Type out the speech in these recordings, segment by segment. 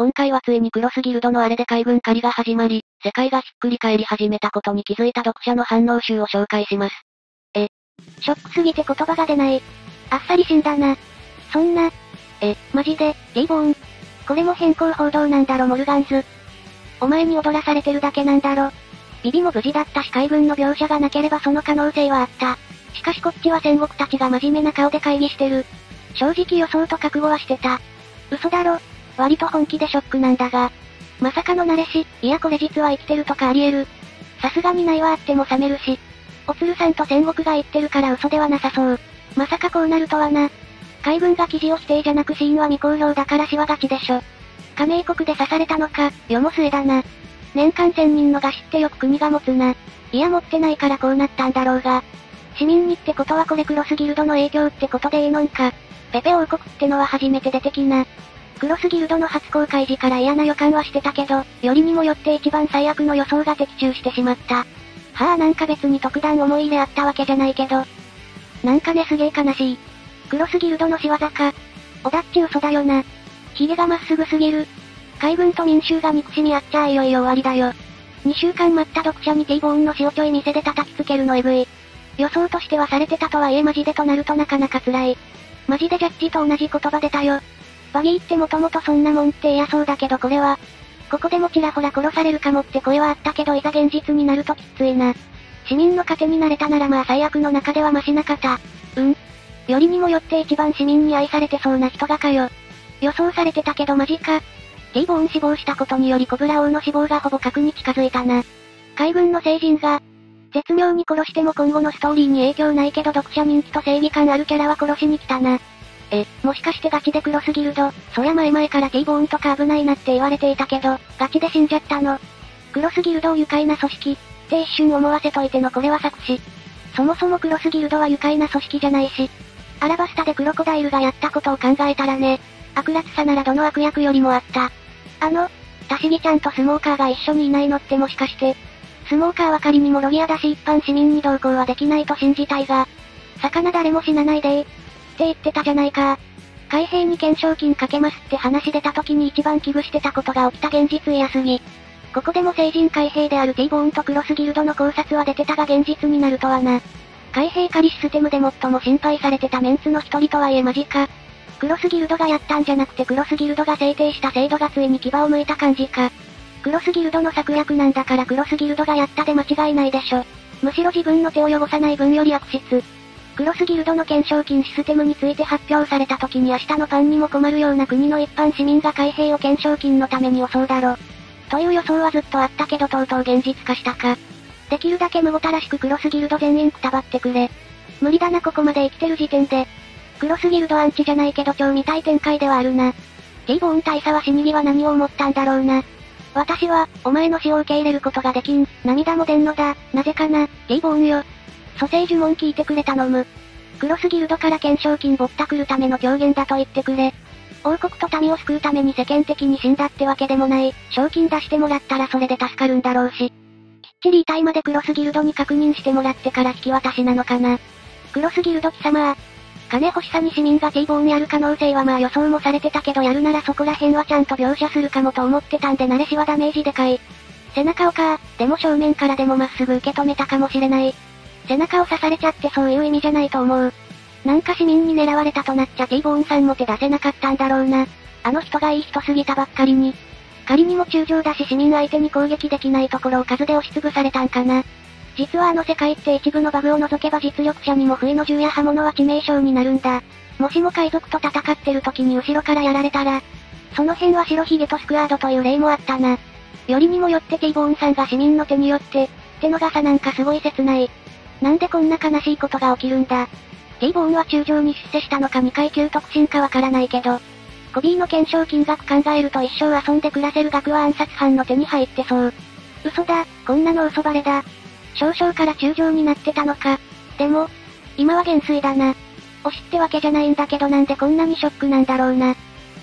今回はついにクロスギルドのあれで海軍狩りが始まり、世界がひっくり返り始めたことに気づいた読者の反応集を紹介します。え、ショックすぎて言葉が出ない。あっさり死んだな。そんな。え、マジで、T ボーン。これも変更報道なんだろモルガンズ。お前に踊らされてるだけなんだろ。ビビも無事だったし海軍の描写がなければその可能性はあった。しかしこっちは戦国たちが真面目な顔で会議してる。正直予想と覚悟はしてた。嘘だろ。割と本気でショックなんだが。まさかの慣れし、いやこれ実は生きてるとかあり得る。さすがにないはあっても冷めるし。おつるさんと戦国が言ってるから嘘ではなさそう。まさかこうなるとはな。海軍が記事を否定じゃなく死因は未公表だからしわがちでしょ。加盟国で刺されたのか、世も末だな。年間1000人のが知ってよく国が持つな。いや持ってないからこうなったんだろうが。市民にってことはこれクロスギルドの影響ってことでいいのんか。ペペ王国ってのは初めて出てきな。クロスギルドの初公開時から嫌な予感はしてたけど、よりにもよって一番最悪の予想が的中してしまった。はあなんか別に特段思い入れあったわけじゃないけど。なんかねすげえ悲しい。クロスギルドの仕業か。おだっち嘘だよな。ヒゲがまっすぐすぎる。海軍と民衆が憎しみ合っちゃいよいよ終わりだよ。2週間待った読者に T ボーンの塩ちょい店で叩きつけるのエグい。予想としてはされてたとはいえマジでとなるとなかなか辛い。マジでジャッジと同じ言葉出たよ。バギーってもともとそんなもんって嫌そうだけどこれは、ここでもちらほら殺されるかもって声はあったけどいざ現実になるときついな。市民の糧になれたならまあ最悪の中ではマシな方。うん。よりにもよって一番市民に愛されてそうな人がかよ。予想されてたけどマジか。T ボーン死亡したことによりコブラ王の死亡がほぼ確に近づいたな。海軍の成人が、絶妙に殺しても今後のストーリーに影響ないけど読者人気と正義感あるキャラは殺しに来たな。え、もしかしてガチで黒すぎるドそりゃ前々から T ボーンとか危ないなって言われていたけど、ガチで死んじゃったの。黒すぎるド愉快な組織、って一瞬思わせといてのこれは作詞。そもそもクロスギルドは愉快な組織じゃないし、アラバスタでクロコダイルがやったことを考えたらね、悪辣さならどの悪役よりもあった。あの、タシギちゃんとスモーカーが一緒にいないのってもしかして、スモーカーは仮にもロギアだし一般市民に同行はできないと信じたいが、魚誰も死なないでって言ってたじゃないか。海兵に懸賞金かけますって話出た時に一番危惧してたことが起きた現実嫌すぎ。ここでも成人海兵である T ボーンとクロスギルドの考察は出てたが現実になるとはな。海兵仮システムで最も心配されてたメンツの一人とはいえマジか。クロスギルドがやったんじゃなくてクロスギルドが制定した制度がついに牙を向いた感じか。クロスギルドの策略なんだからクロスギルドがやったで間違いないでしょ。むしろ自分の手を汚さない分より悪質。クロスギルドの懸賞金システムについて発表された時に明日のファンにも困るような国の一般市民が海兵を懸賞金のために襲うだろ。という予想はずっとあったけどとうとう現実化したか。できるだけ無ごたらしくクロスギルド全員くたばってくれ。無理だなここまで生きてる時点で。クロスギルドアンチじゃないけど超見たい展開ではあるな。T ボーン大佐は死に際何を思ったんだろうな。私は、お前の死を受け入れることができん。涙も出んのだ。なぜかな。T ボーンよ。蘇生呪文聞いてくれ頼む。クロスギルドから懸賞金ぼったくるための狂言だと言ってくれ。王国と民を救うために世間的に死んだってわけでもない。賞金出してもらったらそれで助かるんだろうし。きっちり遺体までクロスギルドに確認してもらってから引き渡しなのかな。クロスギルド貴様金欲しさに市民が T ボーンやる可能性はまあ予想もされてたけどやるならそこら辺はちゃんと描写するかもと思ってたんで慣れしはダメージでかい。背中をかでも正面からでもまっすぐ受け止めたかもしれない。背中を刺されちゃってそういう意味じゃないと思う。なんか市民に狙われたとなっちゃ T ボーンさんも手出せなかったんだろうな。あの人がいい人すぎたばっかりに。仮にも中将だし市民相手に攻撃できないところを数で押しつぶされたんかな。実はあの世界って一部のバグを除けば実力者にも不意の銃や刃物は致命傷になるんだ。もしも海賊と戦ってる時に後ろからやられたら、その辺は白ひげとスクワードという例もあったな。よりにもよって T ボーンさんが市民の手によって、手の傘なんかすごい切ない。なんでこんな悲しいことが起きるんだ。T ボーンは中将に出世したのか未階級特進かわからないけど、コビーの懸賞金額考えると一生遊んで暮らせる額は暗殺犯の手に入ってそう。嘘だ、こんなの嘘バレだ。少々から中将になってたのか。でも、今は減衰だな。推しってわけじゃないんだけどなんでこんなにショックなんだろうな。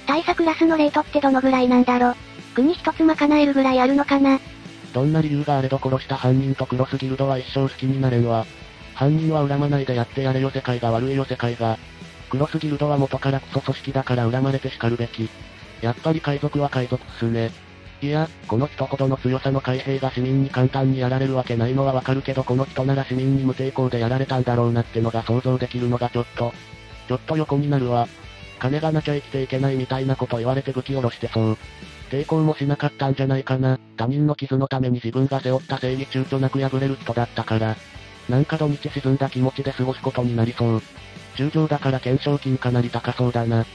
大佐クラスのレートってどのぐらいなんだろ。国一つ賄えるぐらいあるのかな。どんな理由があれど殺した犯人とクロスギルドは一生好きになれんわ。犯人は恨まないでやってやれよ世界が悪いよ世界が。クロスギルドは元からクソ組織だから恨まれて叱るべき。やっぱり海賊は海賊っすね。いや、この人ほどの強さの海兵が市民に簡単にやられるわけないのはわかるけどこの人なら市民に無抵抗でやられたんだろうなってのが想像できるのがちょっと、ちょっと横になるわ。金がなきゃ生きていけないみたいなこと言われて武器下ろしてそう。抵抗もしなかったんじゃないかな。他人の傷のために自分が背負った正義躊躇なく破れる人だったから。なんか土日沈んだ気持ちで過ごすことになりそう。中将だから懸賞金かなり高そうだな。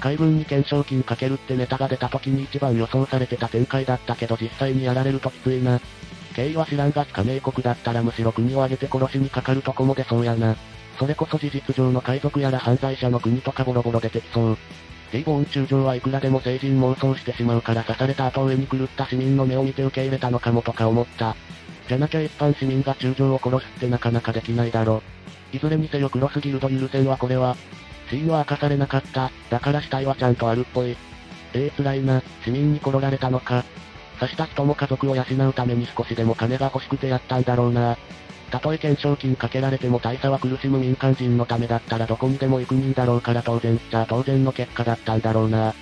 海軍に懸賞金かけるってネタが出た時に一番予想されてた展開だったけど実際にやられるときついな。経緯は知らんが非加盟国だったらむしろ国を挙げて殺しにかかるとこも出そうやな。それこそ事実上の海賊やら犯罪者の国とかボロボロ出てきそう。ティーボーン中将はいくらでも成人妄想してしまうから刺された後上に狂った市民の目を見て受け入れたのかもとか思った。じゃなきゃ一般市民が中将を殺すってなかなかできないだろ。いずれにせよクロスギルド許せんはこれは、死因は明かされなかった。だから死体はちゃんとあるっぽい。ええー、辛いな。市民に殺られたのか。刺した人も家族を養うために少しでも金が欲しくてやったんだろうな。たとえ懸賞金かけられても大差は苦しむ民間人のためだったらどこにでも行く人だろうから当然じゃあ当然の結果だったんだろうな。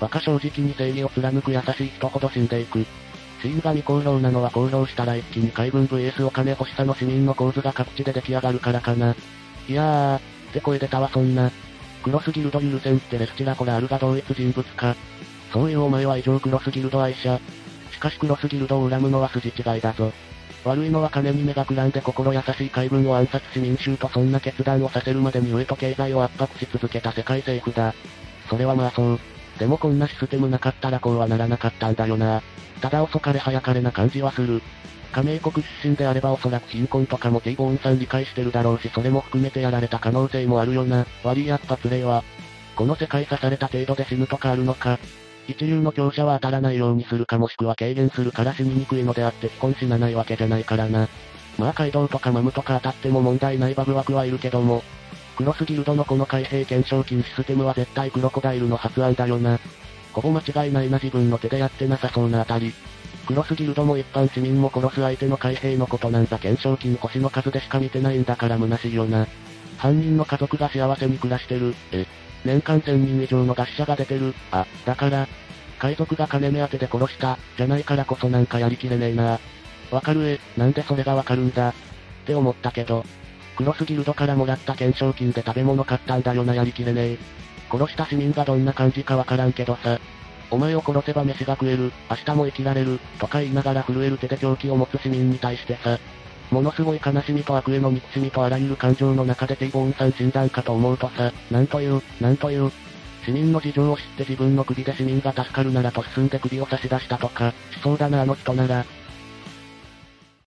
馬鹿正直に正義を貫く優しい人ほど死んでいく。死因が未公表なのは公表したら一気に海軍 VS お金欲しさの市民の構図が各地で出来上がるからかな。いやー、って声出たわそんな。クロスギルド許せんってレスチラこれあるが同一人物か。そういうお前は異常クロスギルド愛者。しかしクロスギルドを恨むのは筋違いだぞ。悪いのは金に目がくらんで心優しい海軍を暗殺し民衆とそんな決断をさせるまでに上と経済を圧迫し続けた世界政府だ。それはまあそう。でもこんなシステムなかったらこうはならなかったんだよな。ただ遅かれ早かれな感じはする。加盟国出身であればおそらく貧困とかもティーボーンさん理解してるだろうしそれも含めてやられた可能性もあるよな。悪いやっぱプレイは。この世界刺された程度で死ぬとかあるのか。一流の強者は当たらないようにするかもしくは軽減するから死ににくいのであって既婚死なないわけじゃないからな。まあ街道とかマムとか当たっても問題ないバグ枠はいるけども。クロスギルドのこの海兵検証金システムは絶対クロコダイルの発案だよな。ほぼ間違いないな自分の手でやってなさそうなあたり。クロスギルドも一般市民も殺す相手の海兵のことなんざ懸賞金星の数でしか見てないんだから虚しいよな。犯人の家族が幸せに暮らしてる、え。年間1000人以上の餓死者が出てる、あ、だから、海賊が金目当てで殺した、じゃないからこそなんかやりきれねえな。わかるえ、なんでそれがわかるんだ。って思ったけど、クロスギルドからもらった懸賞金で食べ物買ったんだよなやりきれねえ。殺した市民がどんな感じかわからんけどさ、お前を殺せば飯が食える、明日も生きられる、とか言いながら震える手で狂気を持つ市民に対してさ、ものすごい悲しみと悪への憎しみとあらゆる感情の中でティーボーンさん診断かと思うとさ、なんという、なんという、市民の事情を知って自分の首で市民が助かるならと進んで首を差し出したとか、しそうだなあの人なら、